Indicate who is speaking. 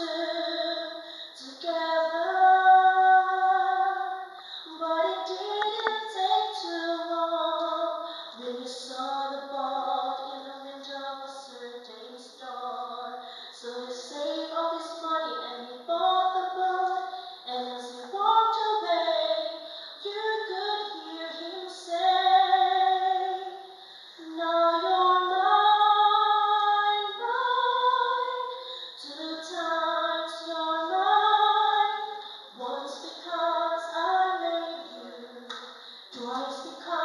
Speaker 1: 是。wants to come.